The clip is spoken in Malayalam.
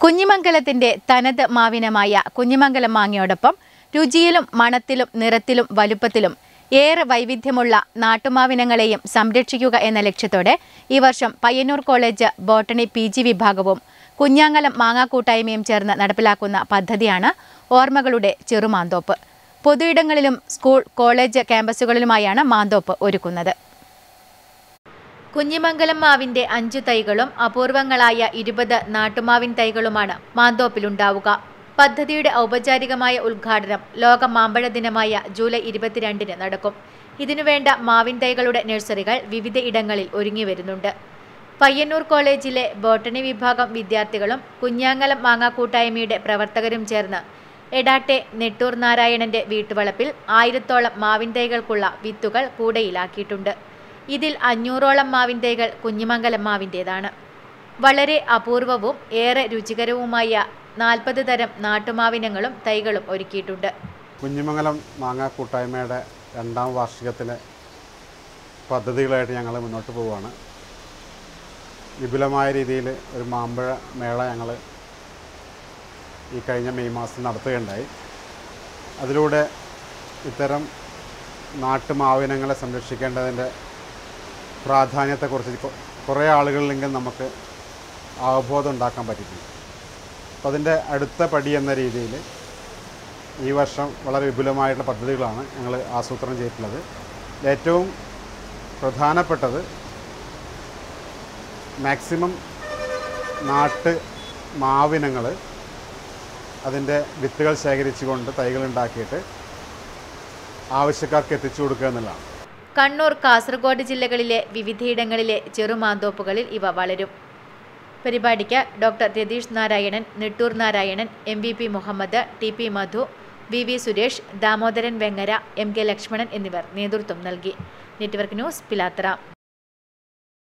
കുഞ്ഞിമംഗലത്തിന്റെ തനത് മാവിനമായ കുഞ്ഞിമംഗലം മാങ്ങയോടൊപ്പം രുചിയിലും മണത്തിലും നിറത്തിലും വലുപ്പത്തിലും ഏറെ വൈവിധ്യമുള്ള നാട്ടുമാവിനങ്ങളെയും സംരക്ഷിക്കുക എന്ന ലക്ഷ്യത്തോടെ ഈ വർഷം പയ്യന്നൂർ കോളേജ് ബോട്ടണി പി വിഭാഗവും കുഞ്ഞാങ്ങലം മാങ്ങാക്കൂട്ടായ്മയും ചേർന്ന് നടപ്പിലാക്കുന്ന പദ്ധതിയാണ് ഓർമ്മകളുടെ ചെറുമാന്തോപ്പ്. പൊതുയിടങ്ങളിലും സ്കൂൾ കോളേജ് ക്യാമ്പസുകളിലുമായാണ് മാന്തോപ്പ് ഒരുക്കുന്നത്. കുഞ്ഞിമംഗലം മാവിന്റെ അഞ്ചു തൈകളും അപൂർവങ്ങളായ ഇരുപത് നാട്ടുമാവിൻ തൈകളുമാണ് മാന്തോപ്പിലുണ്ടാവുക. പദ്ധതിയുടെ ഔപചാരികമായ ഉദ്ഘാടനം ലോക മാമ്പഴ ദിനമായ ജൂലൈ ഇരുപത്തിരണ്ടിന് നടക്കും. ഇതിനുവേണ്ട മാവിൻ തൈകളുടെ നഴ്സറികൾ വിവിധ ഇടങ്ങളിൽ ഒരുങ്ങി വരുന്നുണ്ട്. പയ്യന്നൂർ കോളേജിലെ ബോട്ടണി വിഭാഗം വിദ്യാർത്ഥികളും കുഞ്ഞാങ്ങലം മാങ്ങാക്കൂട്ടായ്മയുടെ പ്രവർത്തകരും ചേർന്ന് എടാട്ടെ നെട്ടൂർ നാരായണന്റെ വീട്ടുവളപ്പിൽ ആയിരത്തോളം മാവിൻ തൈകൾക്കുള്ള വിത്തുകൾ കൂടയിലാക്കിയിട്ടുണ്ട്. ഇതിൽ അഞ്ഞൂറോളം മാവിൻ തൈകൾ കുഞ്ഞിമംഗലം വളരെ അപൂർവവും ഏറെ രുചികരവുമായ നാൽപ്പത് തരം നാട്ടുമാവിനങ്ങളും തൈകളും ഒരുക്കിയിട്ടുണ്ട്. കുഞ്ഞിമംഗലം മാങ്ങ കൂട്ടായ്മയുടെ രണ്ടാം വാർഷികത്തിലെ പദ്ധതികളായിട്ട് ഞങ്ങൾ മുന്നോട്ട് പോവുകയാണ്. വിപുലമായ രീതിയിൽ ഒരു മാമ്പഴ മേള ഞങ്ങൾ ഈ കഴിഞ്ഞ മെയ് മാസം നടത്തുകയുണ്ടായി. അതിലൂടെ ഇത്തരം നാട്ടുമാവിനങ്ങളെ സംരക്ഷിക്കേണ്ടതിന്റെ പ്രാധാന്യത്തെക്കുറിച്ച് കുറേ ആളുകളിലെങ്കിലും നമുക്ക് അവബോധം ഉണ്ടാക്കാൻ പറ്റിയിട്ടുണ്ട്. അപ്പോൾ അതിന്റെ അടുത്ത പടി എന്ന രീതിയിൽ ഈ വർഷം വളരെ വിപുലമായിട്ടുള്ള പദ്ധതികളാണ് ഞങ്ങൾ ആസൂത്രണം ചെയ്തിട്ടുള്ളത്. ഏറ്റവും പ്രധാനപ്പെട്ടത് മാക്സിമം നാട്ട് മാവിനങ്ങൾ അതിന്റെ വിത്തുകൾ ശേഖരിച്ചുകൊണ്ട് തൈകൾ ഉണ്ടാക്കിയിട്ട് ആവശ്യക്കാർക്ക് എത്തിച്ചു കൊടുക്കുക എന്നുള്ളതാണ്. കണ്ണൂർ കാസർഗോഡ് ജില്ലകളിലെ വിവിധയിടങ്ങളിലെ ചെറുമാന്തോപ്പുകളിൽ ഇവ വളരും. പരിപാടിക്ക് doctor Ratheesh Narayanan Nettur Narayanan M V P Muhammad T P Madhu V V Suresh Damodaran Vengara M K Lakshmanan എന്നിവർ നേതൃത്വം നൽകി. Network news Pilathara.